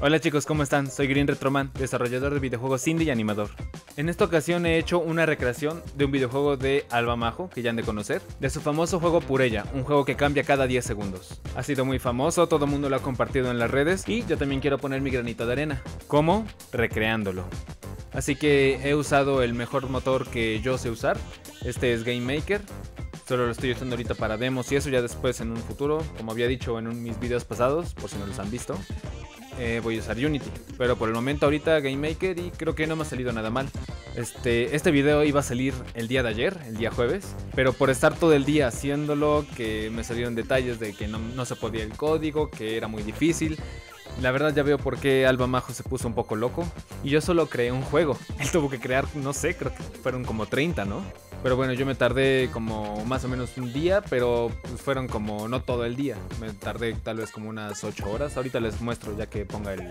Hola chicos, ¿cómo están? Soy Green Retroman, desarrollador de videojuegos indie y animador. En esta ocasión he hecho una recreación de un videojuego de Alba Majo, que ya han de conocer, de su famoso juego Purella, un juego que cambia cada 10 segundos. Ha sido muy famoso, todo el mundo lo ha compartido en las redes y yo también quiero poner mi granito de arena. ¿Cómo? Recreándolo. Así que he usado el mejor motor que yo sé usar, este es Game Maker, Solo lo estoy usando ahorita para demos y eso ya después en un futuro, como había dicho en mis videos pasados, por si no los han visto, eh, voy a usar Unity. Pero por el momento ahorita Game Maker y creo que no me ha salido nada mal. Este, este video iba a salir el día de ayer, el día jueves, pero por estar todo el día haciéndolo, que me salieron detalles de que no, no se podía el código, que era muy difícil. La verdad ya veo por qué Alba Majo se puso un poco loco. Y yo solo creé un juego. Él tuvo que crear, no sé, creo que fueron como 30, ¿no? Pero bueno, yo me tardé como más o menos un día, pero pues fueron como no todo el día. Me tardé tal vez como unas 8 horas. Ahorita les muestro ya que ponga el,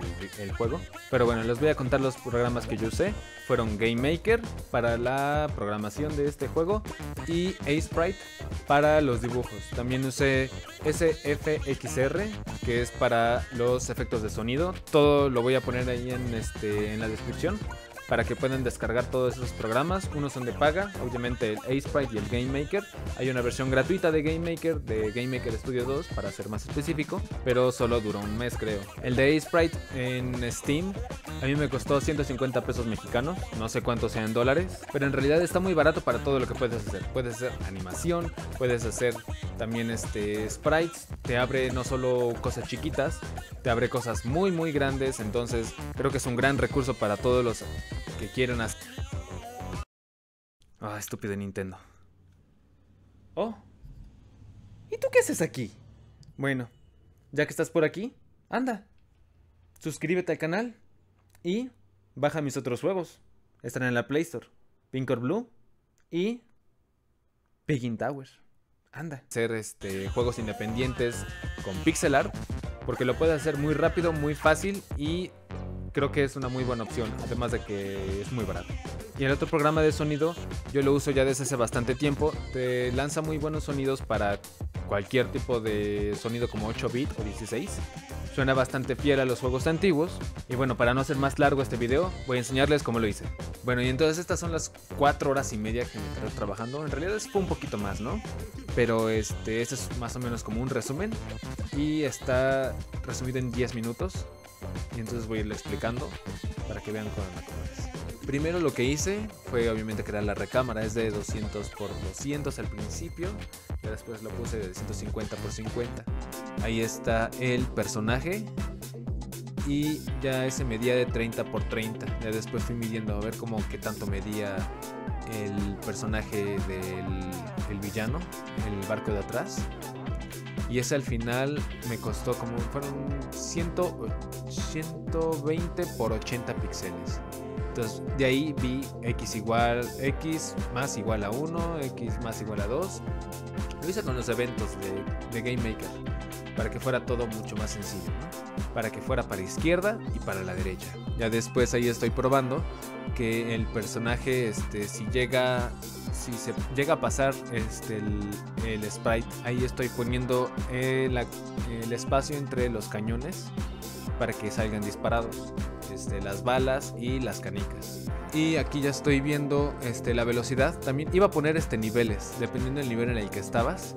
juego. Pero bueno, les voy a contar los programas que yo usé. Fueron Game Maker para la programación de este juego y Sprite para los dibujos. También usé SFXR, que es para los efectos de sonido. Todo lo voy a poner ahí en, este, en la descripción para que puedan descargar todos esos programas. Unos son de paga, obviamente el Sprite y el Game Maker. Hay una versión gratuita de Game Maker, de Game Maker Studio 2, para ser más específico, pero solo duró un mes creo. El de Sprite en Steam a mí me costó 150 pesos mexicanos, no sé cuánto sean dólares, pero en realidad está muy barato para todo lo que puedes hacer. Puedes hacer animación, puedes hacer también este sprites, te abre no solo cosas chiquitas, te abre cosas muy muy grandes, entonces creo que es un gran recurso para todos los que quieren hacer... Ah, estúpido Nintendo. Oh. ¿Y tú qué haces aquí? Bueno, ya que estás por aquí, anda. Suscríbete al canal y baja mis otros juegos. Están en la Play Store. Pink or Blue y Piggin Tower. Anda. Hacer este, juegos independientes con pixel art. Porque lo puedes hacer muy rápido, muy fácil y creo que es una muy buena opción, además de que es muy barato. Y el otro programa de sonido, yo lo uso ya desde hace bastante tiempo, te lanza muy buenos sonidos para cualquier tipo de sonido como 8 bit o 16. Suena bastante fiel a los juegos antiguos. Y bueno, para no hacer más largo este video, voy a enseñarles cómo lo hice. Bueno, y entonces estas son las 4 horas y media que me quedé trabajando. En realidad fue un poquito más, ¿no? Pero este, este es más o menos como un resumen. Y está resumido en 10 minutos. Y entonces voy a irlo explicando para que vean cómo es. Primero lo que hice fue obviamente crear la recámara, es de 200 por 200 al principio, ya después lo puse de 150 por 50. Ahí está el personaje y ya ese medía de 30 por 30. Ya después fui midiendo a ver cómo qué tanto medía el personaje del villano, el barco de atrás. Y ese al final me costó como fueron 100, 120 por 80 píxeles. Entonces de ahí vi x igual x más igual a 1, x más igual a 2. Lo hice con los eventos de, de Game Maker para que fuera todo mucho más sencillo, para que fuera para izquierda y para la derecha. Ya después ahí estoy probando que el personaje, este, si llega, si se llega a pasar este, el, sprite, ahí estoy poniendo el, el espacio entre los cañones para que salgan disparados. Este, las balas y las canicas. Y aquí ya estoy viendo este, la velocidad. También iba a poner este, niveles, dependiendo del nivel en el que estabas.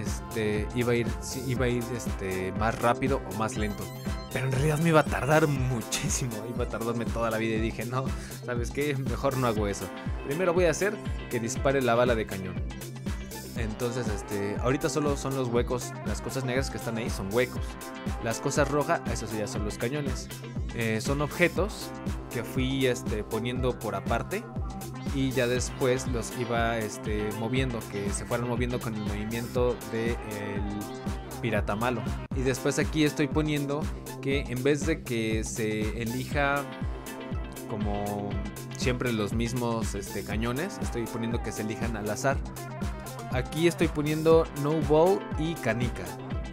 Este, iba a ir, iba a ir este, más rápido o más lento. Pero en realidad me iba a tardar muchísimo. Iba a tardarme toda la vida y dije, no, ¿sabes qué? Mejor no hago eso. Primero voy a hacer que dispare la bala de cañón. Entonces, este, ahorita solo son los huecos, las cosas negras que están ahí son huecos. Las cosas rojas, esos ya son los cañones. Eh, son objetos que fui este, poniendo por aparte y ya después los iba este, moviendo, que se fueran moviendo con el movimiento del pirata malo. Y después aquí estoy poniendo que en vez de que se elija como siempre los mismos este, cañones, estoy poniendo que se elijan al azar. Aquí estoy poniendo No Ball y Canica.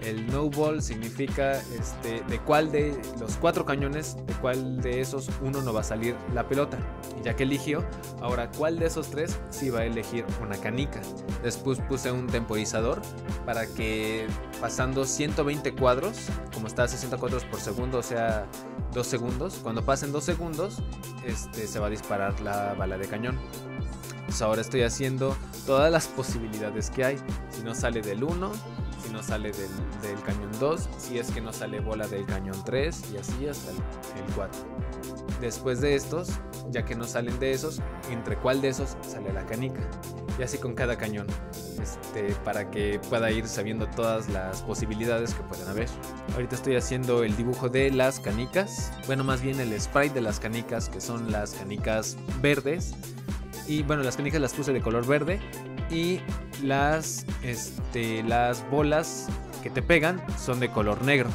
El no ball significa este, de cuál de los cuatro cañones, de cuál de esos uno no va a salir la pelota. Ya que eligió, ahora cuál de esos tres sí va a elegir una canica. Después puse un temporizador para que pasando 120 cuadros, como está a 60 cuadros por segundo, o sea, 2 segundos, cuando pasen 2 segundos, este, se va a disparar la bala de cañón. Pues ahora estoy haciendo todas las posibilidades que hay. Si no sale del 1, si no sale del, cañón 2, si es que no sale bola del cañón 3 y así hasta el, 4. Después de estos, ya que no salen de esos, entre cuál de esos sale la canica. Y así con cada cañón, este, para que pueda ir sabiendo todas las posibilidades que pueden haber. Ahorita estoy haciendo el dibujo de las canicas, bueno más bien el sprite de las canicas, que son las canicas verdes. Y bueno, las canicas las puse de color verde y las, este, las bolas que te pegan son de color negro.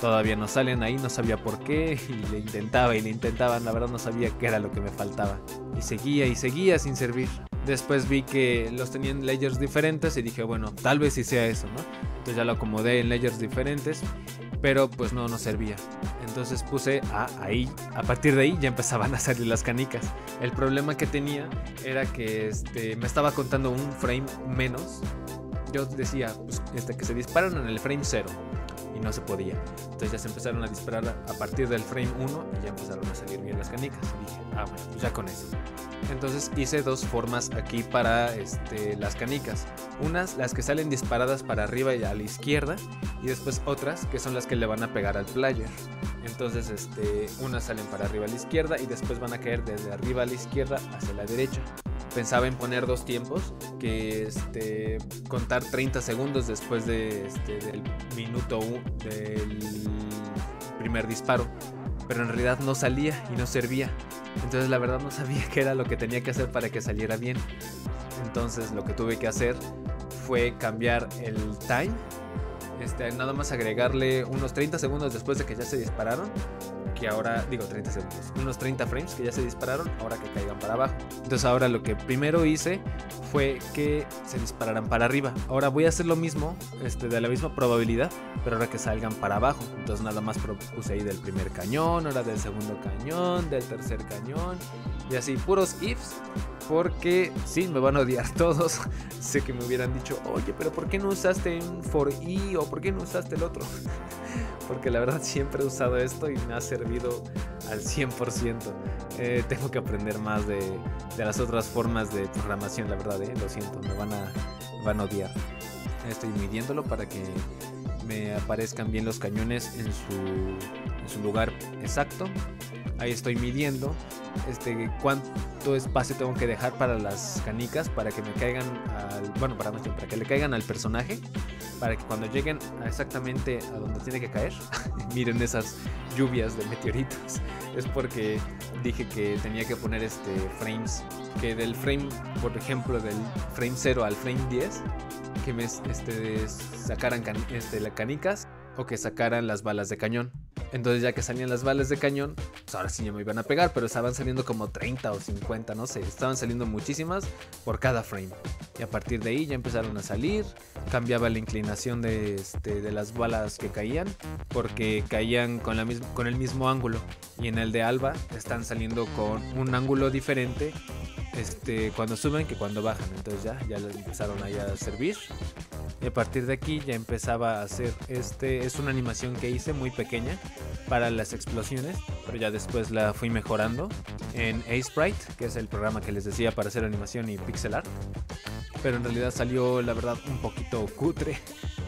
Todavía no salen ahí, no sabía por qué y le intentaba y le intentaba, la verdad no sabía qué era lo que me faltaba. Y seguía y seguía sin servir. Después vi que los tenían layers diferentes y dije, bueno, tal vez sí sea eso, ¿no? Entonces ya lo acomodé en layers diferentes, pero pues no nos servía. Entonces puse a ahí, a partir de ahí ya empezaban a salir las canicas. El problema que tenía era que este, me estaba contando un frame menos. Yo decía pues, este, que se disparan en el frame 0 y no se podía. Entonces ya se empezaron a disparar a partir del frame 1 y ya empezaron a salir bien las canicas. Y dije, ah, bueno, pues ya con eso. Entonces hice dos formas aquí para este, las canicas. Unas, las que salen disparadas para arriba y a la izquierda, y después otras que son las que le van a pegar al player. Entonces, este, unas salen para arriba a la izquierda y después van a caer desde arriba a la izquierda hacia la derecha pensaba en poner dos tiempos, que este, contar 30 segundos después de, este, del minuto del primer disparo, pero en realidad no salía y no servía. Entonces la verdad no sabía qué era lo que tenía que hacer para que saliera bien. Entonces lo que tuve que hacer fue cambiar el time, este, nada más agregarle unos 30 segundos después de que ya se dispararon que ahora, digo 30 segundos, unos 30 frames que ya se dispararon, ahora que caigan para abajo. Entonces ahora lo que primero hice fue que se dispararan para arriba. Ahora voy a hacer lo mismo, este, de la misma probabilidad, pero ahora que salgan para abajo. Entonces nada más puse ahí del primer cañón, ahora del segundo cañón, del tercer cañón, y así, puros ifs porque sí, me van a odiar todos. sé que me hubieran dicho, oye, pero ¿por qué no usaste un for i o por qué no usaste el otro? porque la verdad siempre he usado esto y me ha servido al 100%. Eh, tengo que aprender más de, las otras formas de programación, la verdad, eh, lo siento, me van a, van a odiar. Estoy midiéndolo para que me aparezcan bien los cañones en su, en su lugar exacto. Ahí estoy midiendo este, cuánto espacio tengo que dejar para las canicas para que me caigan al, bueno, para, para que le caigan al personaje, para que cuando lleguen exactamente a donde tiene que caer, miren esas lluvias de meteoritos. Es porque dije que tenía que poner este frames, que del frame, por ejemplo, del frame 0 al frame 10, que me este, sacaran este, las canicas o que sacaran las balas de cañón. Entonces ya que salían las balas de cañón, pues ahora sí ya me iban a pegar, pero estaban saliendo como 30 o 50, no sé, estaban saliendo muchísimas por cada frame. Y a partir de ahí ya empezaron a salir, cambiaba la inclinación de, este, de las balas que caían, porque caían con, la con el mismo ángulo. Y en el de Alba están saliendo con un ángulo diferente este, cuando suben que cuando bajan. Entonces ya, ya les empezaron ahí a servir. Y a partir de aquí ya empezaba a hacer este, es una animación que hice muy pequeña para las explosiones, pero ya después la fui mejorando en Sprite, que es el programa que les decía para hacer animación y pixel art. Pero en realidad salió la verdad un poquito cutre.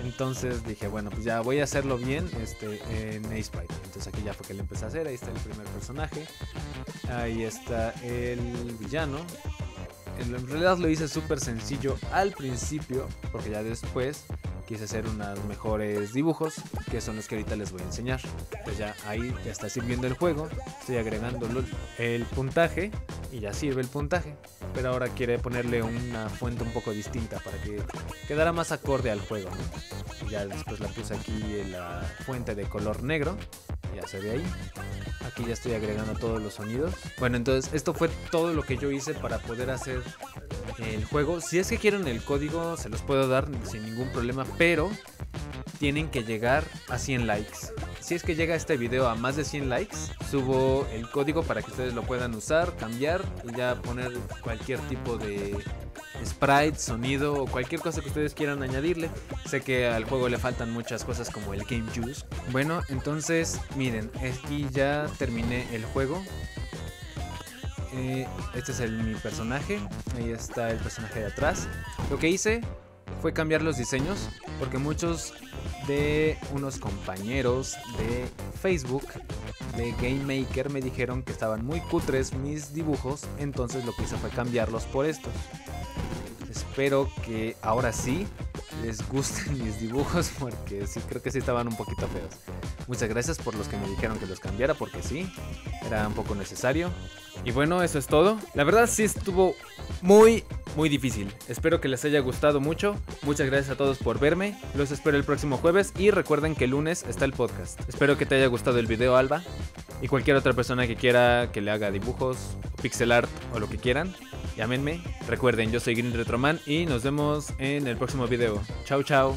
Entonces dije, bueno, pues ya voy a hacerlo bien este, en Sprite. Entonces aquí ya fue que le empecé a hacer. Ahí está el primer personaje. Ahí está el villano en realidad lo hice súper sencillo al principio, porque ya después quise hacer unos mejores dibujos, que son los que ahorita les voy a enseñar. Pues ya ahí ya está sirviendo el juego, estoy agregando el puntaje y ya sirve el puntaje. Pero ahora quiere ponerle una fuente un poco distinta para que quedara más acorde al juego. Y ya después la puse aquí en la fuente de color negro, ya se ve ahí. Aquí ya estoy agregando todos los sonidos. Bueno, entonces esto fue todo lo que yo hice para poder hacer el juego. Si es que quieren el código, se los puedo dar sin ningún problema, pero tienen que llegar a 100 likes. Si es que llega este video a más de 100 likes, subo el código para que ustedes lo puedan usar, cambiar y ya poner cualquier tipo de sprite, sonido o cualquier cosa que ustedes quieran añadirle. Sé que al juego le faltan muchas cosas como el Game Juice. Bueno, entonces miren, aquí ya terminé el juego. Eh, este es el, mi personaje. Ahí está el personaje de atrás. Lo que hice fue cambiar los diseños porque muchos de unos compañeros de Facebook de Game Maker me dijeron que estaban muy cutres mis dibujos, entonces lo que hice fue cambiarlos por estos. Espero que ahora sí les gusten mis dibujos porque sí creo que sí estaban un poquito feos. Muchas gracias por los que me dijeron que los cambiara porque sí, era un poco necesario. Y bueno, eso es todo. La verdad sí estuvo muy, muy difícil. Espero que les haya gustado mucho. Muchas gracias a todos por verme. Los espero el próximo jueves y recuerden que el lunes está el podcast. Espero que te haya gustado el video, Alba. Y cualquier otra persona que quiera que le haga dibujos, pixel art o lo que quieran, llámenme. Recuerden, yo soy Green Retroman y nos vemos en el próximo video. Chao, chao.